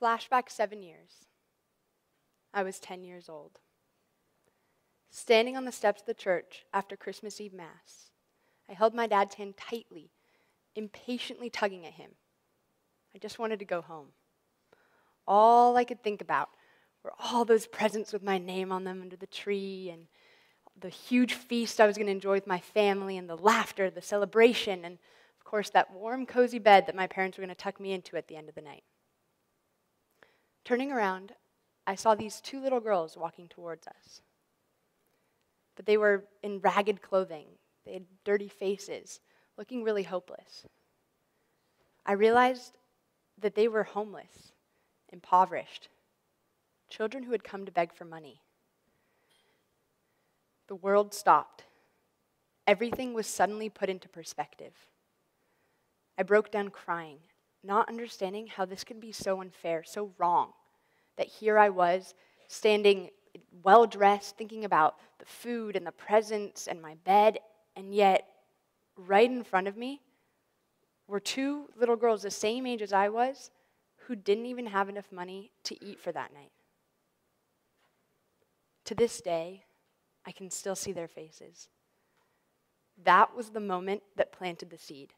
Flashback seven years. I was 10 years old. Standing on the steps of the church after Christmas Eve Mass, I held my dad's hand tightly, impatiently tugging at him. I just wanted to go home. All I could think about were all those presents with my name on them under the tree and the huge feast I was going to enjoy with my family and the laughter, the celebration, and of course, that warm, cozy bed that my parents were going to tuck me into at the end of the night. Turning around, I saw these two little girls walking towards us. But they were in ragged clothing, they had dirty faces, looking really hopeless. I realized that they were homeless, impoverished, children who had come to beg for money. The world stopped. Everything was suddenly put into perspective. I broke down crying, not understanding how this could be so unfair, so wrong, that here I was standing well dressed, thinking about the food and the presents and my bed, and yet right in front of me were two little girls the same age as I was who didn't even have enough money to eat for that night. To this day, I can still see their faces. That was the moment that planted the seed.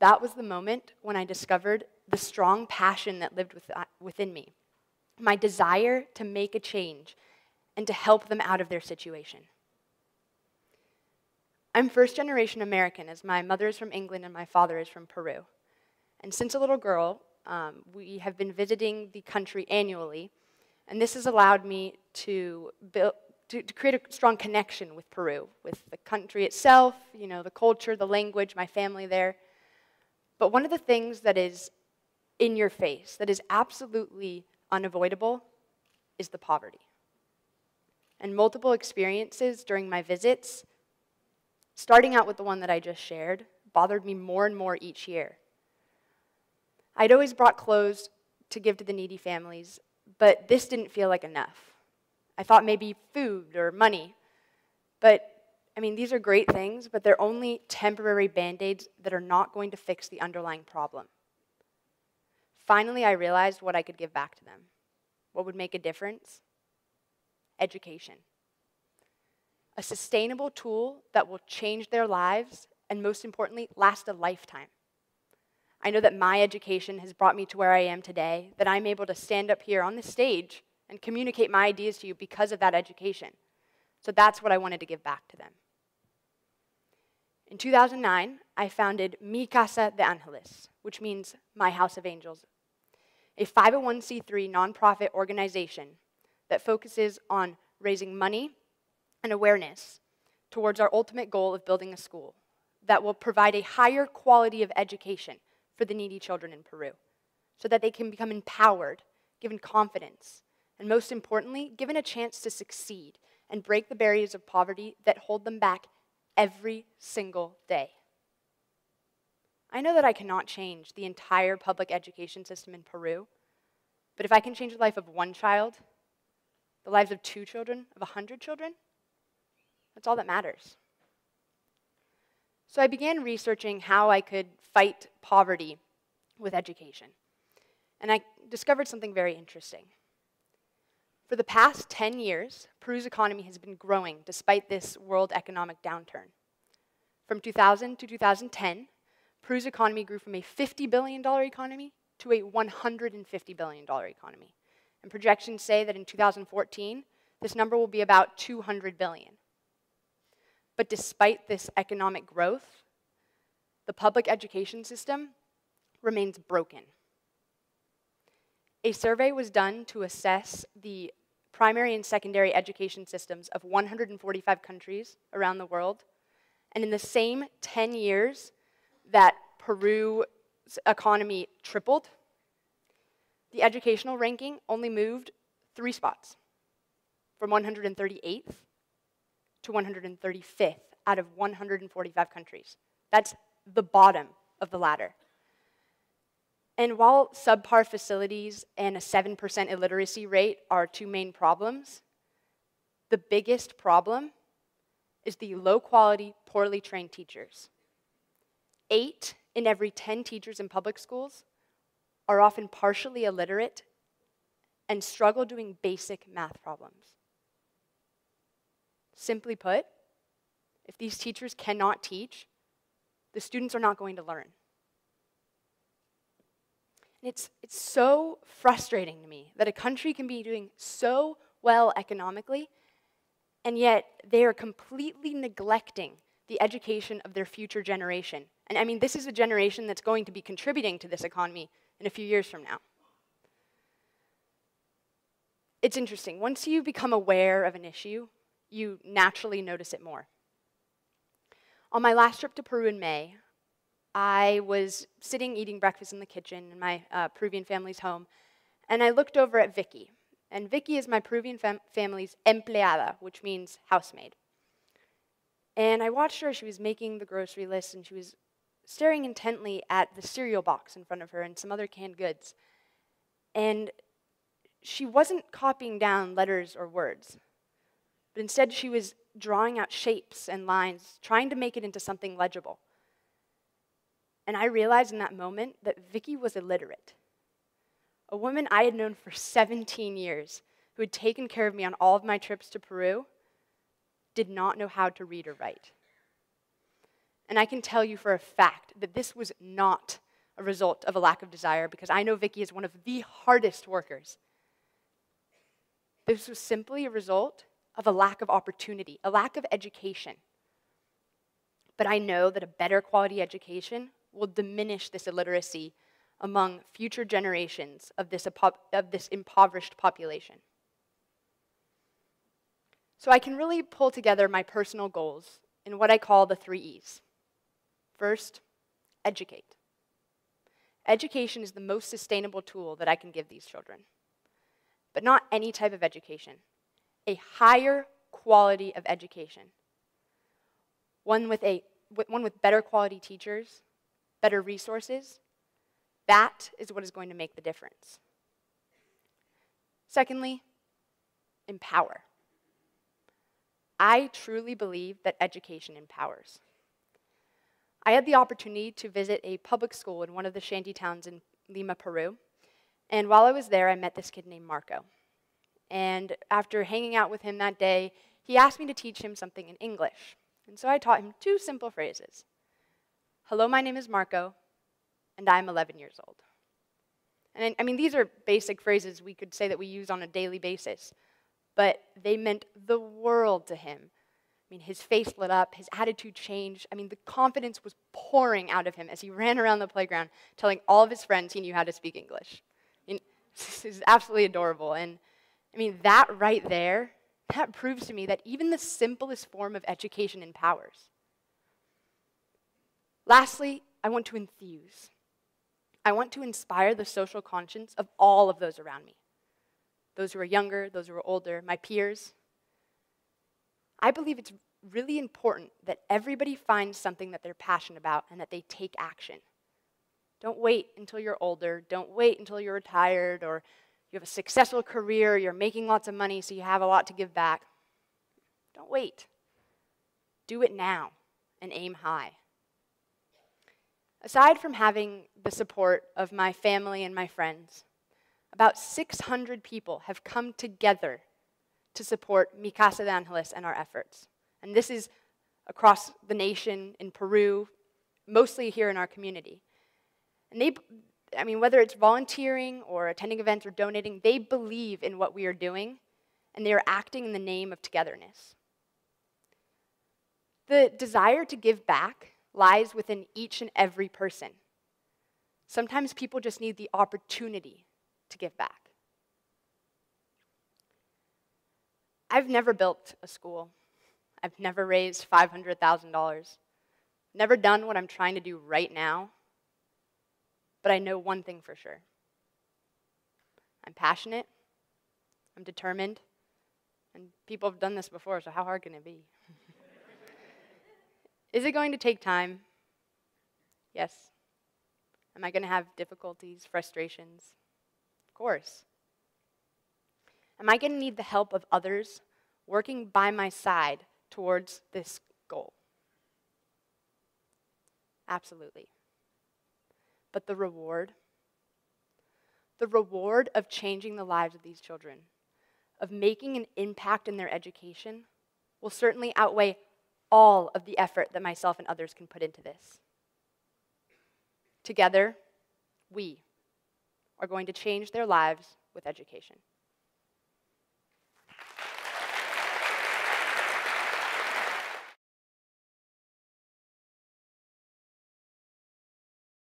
That was the moment when I discovered the strong passion that lived uh, within me, my desire to make a change and to help them out of their situation. I'm first generation American, as my mother is from England and my father is from Peru. And since a little girl, um, we have been visiting the country annually, and this has allowed me to, build, to, to create a strong connection with Peru, with the country itself, you know, the culture, the language, my family there. But one of the things that is in your face, that is absolutely unavoidable, is the poverty. And multiple experiences during my visits, starting out with the one that I just shared, bothered me more and more each year. I'd always brought clothes to give to the needy families, but this didn't feel like enough. I thought maybe food or money. But I mean, these are great things, but they're only temporary band aids that are not going to fix the underlying problem. Finally, I realized what I could give back to them. What would make a difference? Education. A sustainable tool that will change their lives and, most importantly, last a lifetime. I know that my education has brought me to where I am today, that I'm able to stand up here on the stage and communicate my ideas to you because of that education. So that's what I wanted to give back to them. In 2009, I founded Mi Casa de Angeles, which means My House of Angels, a 501c3 nonprofit organization that focuses on raising money and awareness towards our ultimate goal of building a school that will provide a higher quality of education for the needy children in Peru so that they can become empowered, given confidence, and most importantly, given a chance to succeed and break the barriers of poverty that hold them back every single day. I know that I cannot change the entire public education system in Peru, but if I can change the life of one child, the lives of two children, of a hundred children, that's all that matters. So I began researching how I could fight poverty with education. And I discovered something very interesting. For the past 10 years, Peru's economy has been growing despite this world economic downturn. From 2000 to 2010, Peru's economy grew from a $50 billion economy to a $150 billion economy. And projections say that in 2014, this number will be about 200 billion. But despite this economic growth, the public education system remains broken. A survey was done to assess the primary and secondary education systems of 145 countries around the world. And in the same 10 years that Peru's economy tripled, the educational ranking only moved three spots from 138th to 135th out of 145 countries. That's the bottom of the ladder. And while subpar facilities and a 7% illiteracy rate are two main problems, the biggest problem is the low quality, poorly trained teachers. Eight in every 10 teachers in public schools are often partially illiterate and struggle doing basic math problems. Simply put, if these teachers cannot teach, the students are not going to learn. And it's, it's so frustrating to me that a country can be doing so well economically, and yet they are completely neglecting the education of their future generation. And I mean, this is a generation that's going to be contributing to this economy in a few years from now. It's interesting. Once you become aware of an issue, you naturally notice it more. On my last trip to Peru in May, I was sitting eating breakfast in the kitchen in my uh, Peruvian family's home, and I looked over at Vicky. And Vicky is my Peruvian fam- family's empleada, which means housemaid. And I watched her, she was making the grocery list, and she was staring intently at the cereal box in front of her and some other canned goods. And she wasn't copying down letters or words, but instead she was drawing out shapes and lines, trying to make it into something legible. And I realized in that moment that Vicky was illiterate. A woman I had known for 17 years, who had taken care of me on all of my trips to Peru, did not know how to read or write. And I can tell you for a fact that this was not a result of a lack of desire because I know Vicky is one of the hardest workers. This was simply a result of a lack of opportunity, a lack of education. But I know that a better quality education will diminish this illiteracy among future generations of this, of this impoverished population. So I can really pull together my personal goals in what I call the three E's. First, educate. Education is the most sustainable tool that I can give these children. But not any type of education, a higher quality of education. One with, a, one with better quality teachers, better resources, that is what is going to make the difference. Secondly, empower. I truly believe that education empowers. I had the opportunity to visit a public school in one of the shanty towns in Lima, Peru. And while I was there, I met this kid named Marco. And after hanging out with him that day, he asked me to teach him something in English. And so I taught him two simple phrases Hello, my name is Marco, and I'm 11 years old. And I mean, these are basic phrases we could say that we use on a daily basis, but they meant the world to him. I mean, his face lit up, his attitude changed. I mean, the confidence was pouring out of him as he ran around the playground telling all of his friends he knew how to speak English. I mean, this is absolutely adorable. And I mean, that right there, that proves to me that even the simplest form of education empowers. Lastly, I want to enthuse. I want to inspire the social conscience of all of those around me those who are younger, those who are older, my peers. I believe it's really important that everybody finds something that they're passionate about and that they take action. Don't wait until you're older. Don't wait until you're retired or you have a successful career, you're making lots of money, so you have a lot to give back. Don't wait. Do it now and aim high. Aside from having the support of my family and my friends, about 600 people have come together to support Mi Casa de Angeles and our efforts. And this is across the nation, in Peru, mostly here in our community. And they, I mean, whether it's volunteering or attending events or donating, they believe in what we are doing and they are acting in the name of togetherness. The desire to give back lies within each and every person. Sometimes people just need the opportunity to give back. I've never built a school. I've never raised $500,000. Never done what I'm trying to do right now. But I know one thing for sure I'm passionate, I'm determined, and people have done this before, so how hard can it be? Is it going to take time? Yes. Am I going to have difficulties, frustrations? Of course. Am I going to need the help of others working by my side towards this goal? Absolutely. But the reward, the reward of changing the lives of these children, of making an impact in their education, will certainly outweigh all of the effort that myself and others can put into this. Together, we are going to change their lives with education.